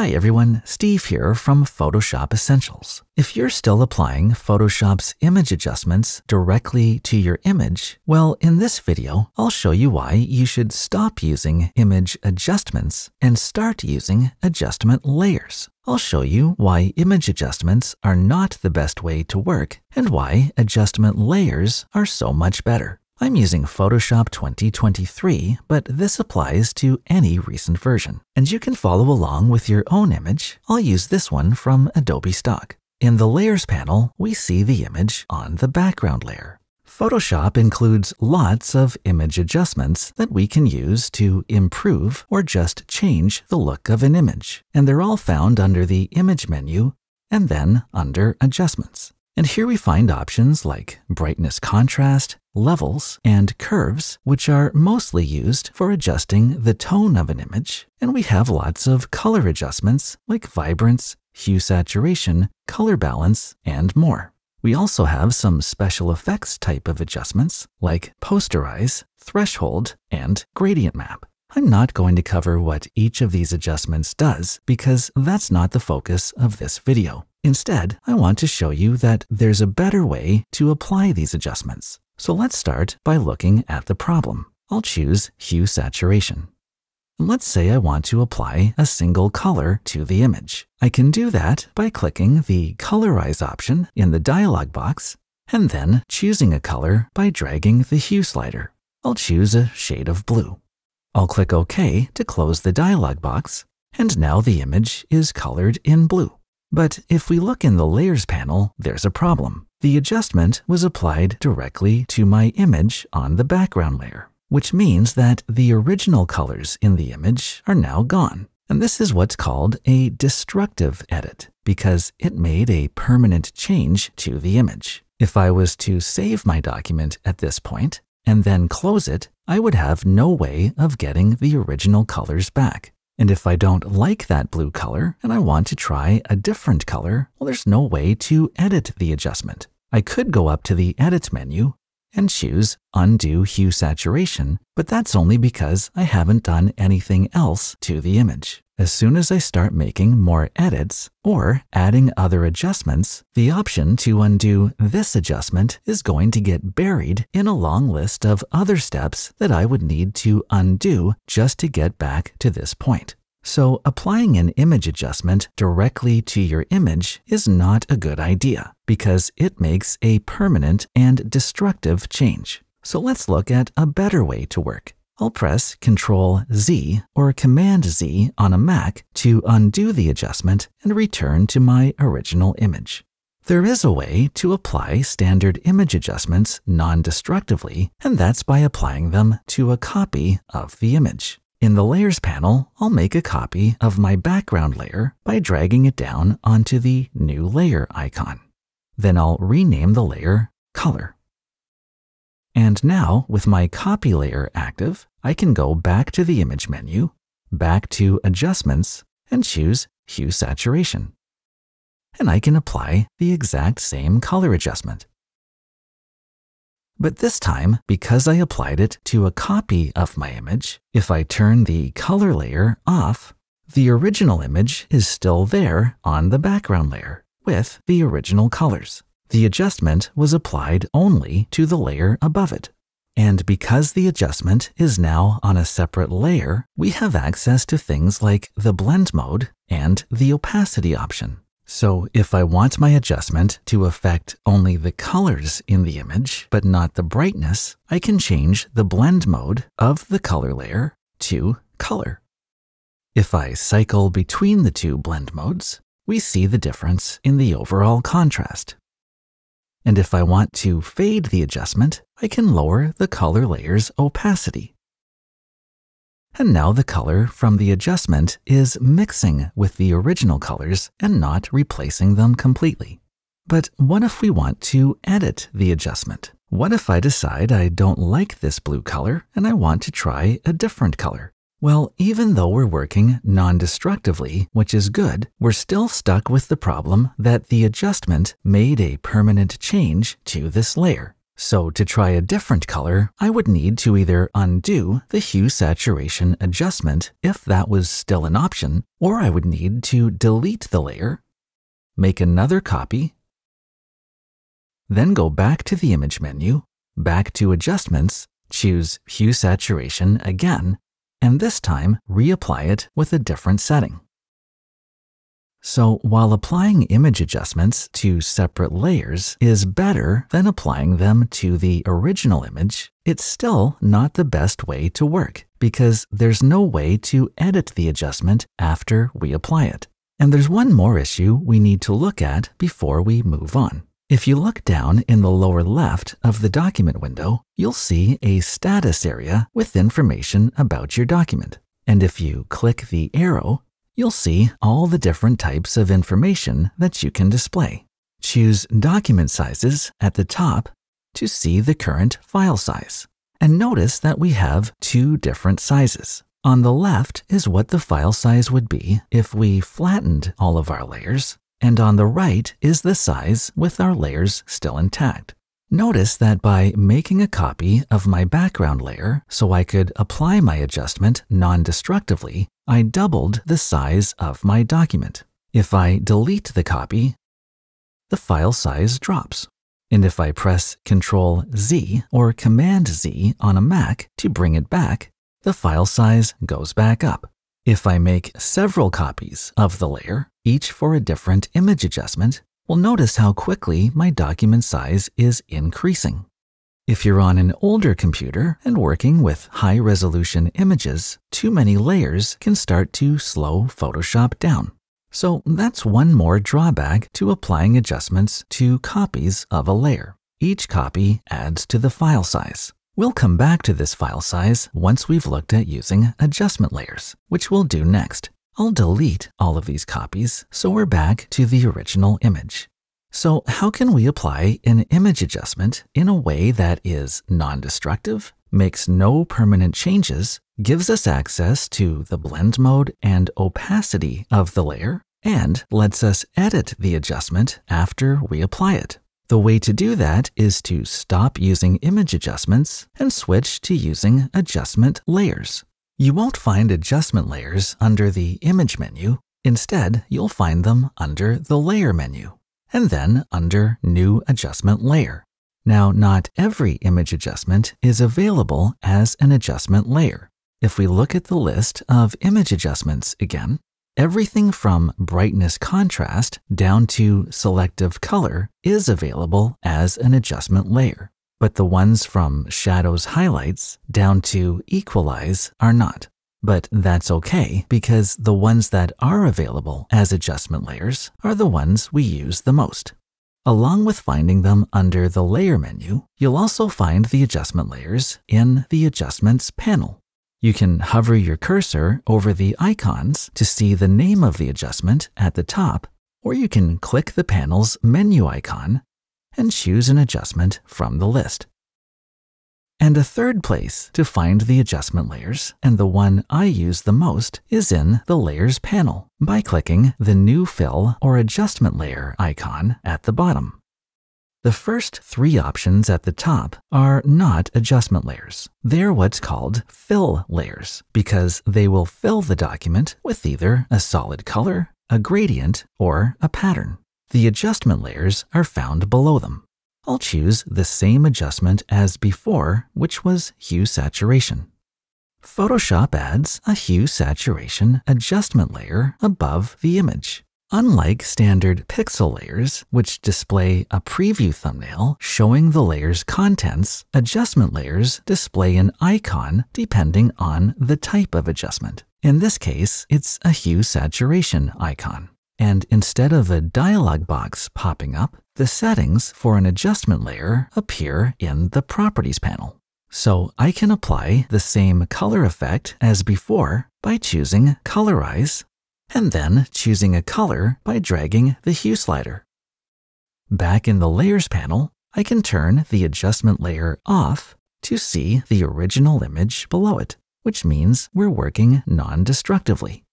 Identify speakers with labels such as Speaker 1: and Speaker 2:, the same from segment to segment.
Speaker 1: Hi everyone, Steve here from Photoshop Essentials. If you're still applying Photoshop's image adjustments directly to your image, well, in this video, I'll show you why you should stop using image adjustments and start using adjustment layers. I'll show you why image adjustments are not the best way to work and why adjustment layers are so much better. I'm using Photoshop 2023, but this applies to any recent version. And you can follow along with your own image. I'll use this one from Adobe Stock. In the Layers panel, we see the image on the background layer. Photoshop includes lots of image adjustments that we can use to improve or just change the look of an image. And they're all found under the Image menu and then under Adjustments. And here we find options like brightness contrast, levels, and curves, which are mostly used for adjusting the tone of an image. And we have lots of color adjustments like vibrance, hue saturation, color balance, and more. We also have some special effects type of adjustments like posterize, threshold, and gradient map. I'm not going to cover what each of these adjustments does because that's not the focus of this video. Instead, I want to show you that there's a better way to apply these adjustments. So let's start by looking at the problem. I'll choose Hue Saturation. Let's say I want to apply a single color to the image. I can do that by clicking the Colorize option in the dialog box and then choosing a color by dragging the hue slider. I'll choose a shade of blue. I'll click OK to close the dialog box, and now the image is colored in blue. But if we look in the Layers panel, there's a problem. The adjustment was applied directly to my image on the background layer, which means that the original colors in the image are now gone. And this is what's called a destructive edit, because it made a permanent change to the image. If I was to save my document at this point and then close it, I would have no way of getting the original colors back. And if I don't like that blue color and I want to try a different color, well, there's no way to edit the adjustment. I could go up to the Edit menu and choose Undo Hue Saturation, but that's only because I haven't done anything else to the image. As soon as I start making more edits or adding other adjustments, the option to undo this adjustment is going to get buried in a long list of other steps that I would need to undo just to get back to this point. So applying an image adjustment directly to your image is not a good idea because it makes a permanent and destructive change. So let's look at a better way to work. I'll press Ctrl Z or Command Z on a Mac to undo the adjustment and return to my original image. There is a way to apply standard image adjustments non-destructively, and that's by applying them to a copy of the image. In the Layers panel, I'll make a copy of my background layer by dragging it down onto the New Layer icon. Then I'll rename the layer Color. And now, with my copy layer active, I can go back to the image menu, back to Adjustments, and choose Hue Saturation. And I can apply the exact same color adjustment. But this time, because I applied it to a copy of my image, if I turn the color layer off, the original image is still there on the background layer with the original colors. The adjustment was applied only to the layer above it. And because the adjustment is now on a separate layer, we have access to things like the blend mode and the opacity option. So if I want my adjustment to affect only the colors in the image, but not the brightness, I can change the blend mode of the color layer to color. If I cycle between the two blend modes, we see the difference in the overall contrast. And if I want to fade the adjustment, I can lower the color layer's opacity. And now the color from the adjustment is mixing with the original colors and not replacing them completely. But what if we want to edit the adjustment? What if I decide I don't like this blue color and I want to try a different color? Well, even though we're working non-destructively, which is good, we're still stuck with the problem that the adjustment made a permanent change to this layer. So to try a different color, I would need to either undo the hue saturation adjustment if that was still an option, or I would need to delete the layer, make another copy, then go back to the image menu, back to adjustments, choose hue saturation again, and this time reapply it with a different setting. So while applying image adjustments to separate layers is better than applying them to the original image, it's still not the best way to work because there's no way to edit the adjustment after we apply it. And there's one more issue we need to look at before we move on. If you look down in the lower left of the document window, you'll see a status area with information about your document. And if you click the arrow, you'll see all the different types of information that you can display. Choose Document Sizes at the top to see the current file size. And notice that we have two different sizes. On the left is what the file size would be if we flattened all of our layers, and on the right is the size with our layers still intact. Notice that by making a copy of my background layer so I could apply my adjustment non-destructively, I doubled the size of my document. If I delete the copy, the file size drops. And if I press Ctrl Z or Command Z on a Mac to bring it back, the file size goes back up. If I make several copies of the layer, each for a different image adjustment, we'll notice how quickly my document size is increasing. If you're on an older computer and working with high resolution images, too many layers can start to slow Photoshop down. So that's one more drawback to applying adjustments to copies of a layer. Each copy adds to the file size. We'll come back to this file size once we've looked at using adjustment layers, which we'll do next. I'll delete all of these copies so we're back to the original image. So how can we apply an image adjustment in a way that is non-destructive, makes no permanent changes, gives us access to the blend mode and opacity of the layer, and lets us edit the adjustment after we apply it? The way to do that is to stop using image adjustments and switch to using adjustment layers. You won't find adjustment layers under the Image menu. Instead, you'll find them under the Layer menu, and then under New Adjustment Layer. Now, not every image adjustment is available as an adjustment layer. If we look at the list of image adjustments again, everything from brightness contrast down to selective color is available as an adjustment layer but the ones from shadows highlights down to equalize are not. But that's okay because the ones that are available as adjustment layers are the ones we use the most. Along with finding them under the Layer menu, you'll also find the adjustment layers in the Adjustments panel. You can hover your cursor over the icons to see the name of the adjustment at the top, or you can click the panel's menu icon and choose an adjustment from the list. And a third place to find the adjustment layers, and the one I use the most, is in the Layers panel by clicking the New Fill or Adjustment Layer icon at the bottom. The first three options at the top are not adjustment layers. They're what's called fill layers because they will fill the document with either a solid color, a gradient, or a pattern. The adjustment layers are found below them. I'll choose the same adjustment as before, which was hue saturation. Photoshop adds a hue saturation adjustment layer above the image. Unlike standard pixel layers, which display a preview thumbnail showing the layer's contents, adjustment layers display an icon depending on the type of adjustment. In this case, it's a hue saturation icon. And instead of a dialog box popping up, the settings for an adjustment layer appear in the Properties panel. So I can apply the same color effect as before by choosing Colorize, and then choosing a color by dragging the hue slider. Back in the Layers panel, I can turn the adjustment layer off to see the original image below it, which means we're working non-destructively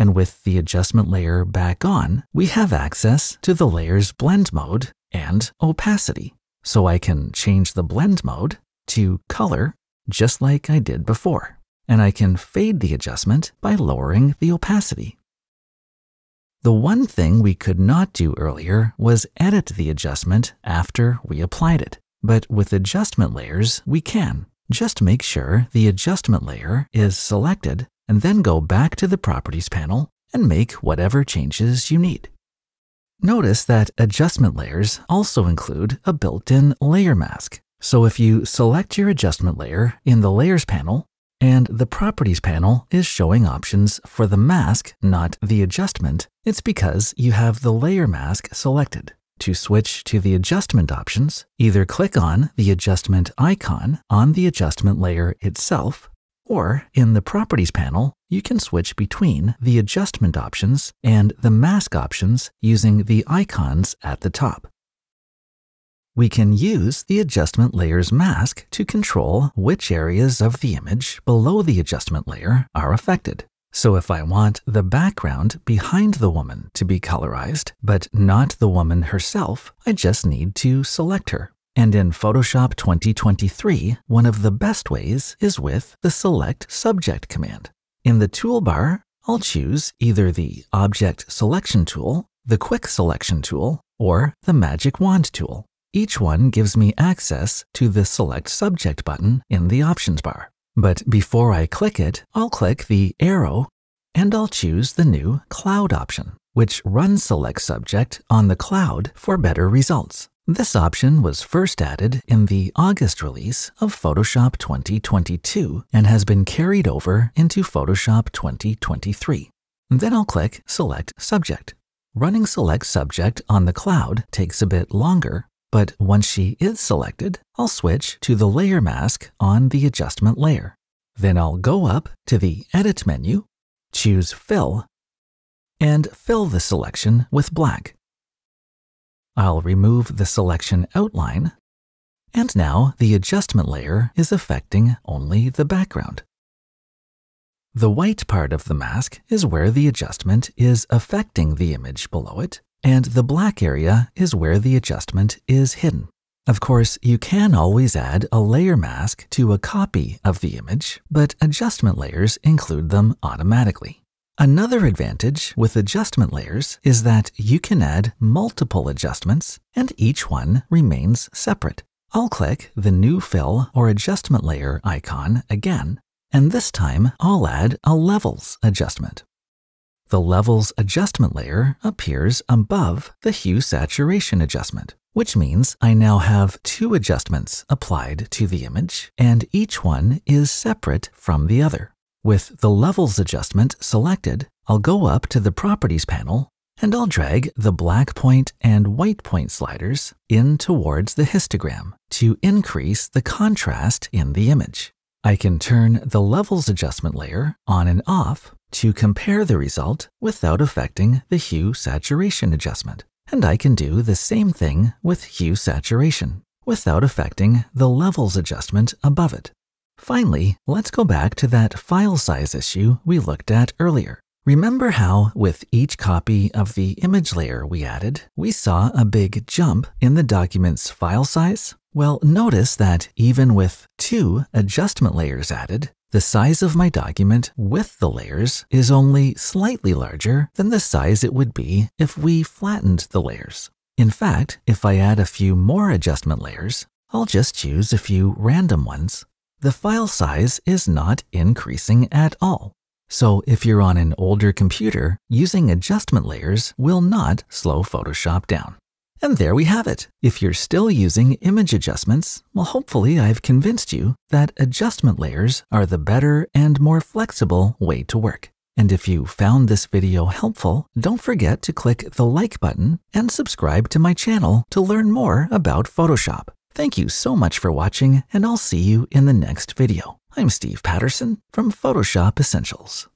Speaker 1: and with the adjustment layer back on, we have access to the layer's blend mode and opacity. so I can change the blend mode to color just like I did before. And I can fade the adjustment by lowering the opacity. The one thing we could not do earlier was edit the adjustment after we applied it. But with adjustment layers, we can. Just make sure the adjustment layer is selected and then go back to the Properties panel and make whatever changes you need. Notice that adjustment layers also include a built-in layer mask. So if you select your adjustment layer in the Layers panel, and the Properties panel is showing options for the mask, not the adjustment, it's because you have the layer mask selected. To switch to the adjustment options, either click on the adjustment icon on the adjustment layer itself, or in the Properties panel, you can switch between the adjustment options and the mask options using the icons at the top. We can use the adjustment layer's mask to control which areas of the image below the adjustment layer are affected. So if I want the background behind the woman to be colorized, but not the woman herself, I just need to select her. And in Photoshop 2023, one of the best ways is with the Select Subject command. In the toolbar, I'll choose either the Object Selection tool, the Quick Selection tool, or the Magic Wand tool. Each one gives me access to the Select Subject button in the options bar. But before I click it, I'll click the arrow and I'll choose the new Cloud option, which runs Select Subject on the cloud for better results. This option was first added in the August release of Photoshop 2022 and has been carried over into Photoshop 2023. Then I'll click Select Subject. Running Select Subject on the cloud takes a bit longer but once she is selected, I'll switch to the layer mask on the adjustment layer. Then I'll go up to the Edit menu, choose Fill, and fill the selection with black. I'll remove the selection outline, and now the adjustment layer is affecting only the background. The white part of the mask is where the adjustment is affecting the image below it, and the black area is where the adjustment is hidden. Of course, you can always add a layer mask to a copy of the image, but adjustment layers include them automatically. Another advantage with adjustment layers is that you can add multiple adjustments and each one remains separate. I'll click the new fill or adjustment layer icon again, and this time I'll add a levels adjustment. The Levels Adjustment layer appears above the Hue Saturation adjustment, which means I now have two adjustments applied to the image, and each one is separate from the other. With the Levels adjustment selected, I'll go up to the Properties panel and I'll drag the black point and white point sliders in towards the histogram to increase the contrast in the image. I can turn the Levels adjustment layer on and off to compare the result without affecting the hue saturation adjustment. And I can do the same thing with hue saturation without affecting the levels adjustment above it. Finally, let's go back to that file size issue we looked at earlier. Remember how, with each copy of the image layer we added, we saw a big jump in the document's file size? Well, notice that even with two adjustment layers added, the size of my document with the layers is only slightly larger than the size it would be if we flattened the layers. In fact, if I add a few more adjustment layers, I'll just choose a few random ones. The file size is not increasing at all. So if you're on an older computer, using adjustment layers will not slow Photoshop down. And there we have it. If you're still using image adjustments, well, hopefully I've convinced you that adjustment layers are the better and more flexible way to work. And if you found this video helpful, don't forget to click the like button and subscribe to my channel to learn more about Photoshop. Thank you so much for watching, and I'll see you in the next video. I'm Steve Patterson from Photoshop Essentials.